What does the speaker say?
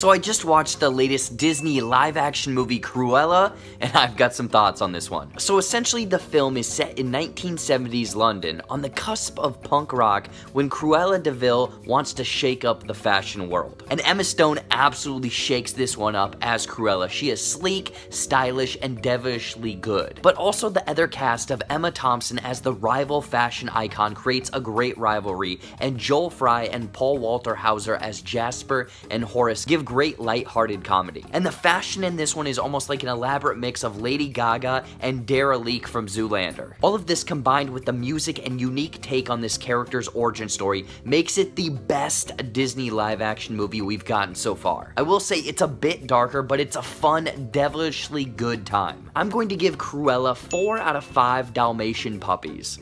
So I just watched the latest Disney live-action movie Cruella, and I've got some thoughts on this one. So essentially the film is set in 1970s London, on the cusp of punk rock, when Cruella de Vil wants to shake up the fashion world. And Emma Stone absolutely shakes this one up as Cruella. She is sleek, stylish, and devilishly good. But also the other cast of Emma Thompson as the rival fashion icon creates a great rivalry, and Joel Fry and Paul Walter Hauser as Jasper and Horace give great light-hearted comedy. And the fashion in this one is almost like an elaborate mix of Lady Gaga and Derelicte from Zoolander. All of this combined with the music and unique take on this character's origin story makes it the best Disney live-action movie we've gotten so far. I will say it's a bit darker, but it's a fun, devilishly good time. I'm going to give Cruella 4 out of 5 Dalmatian puppies.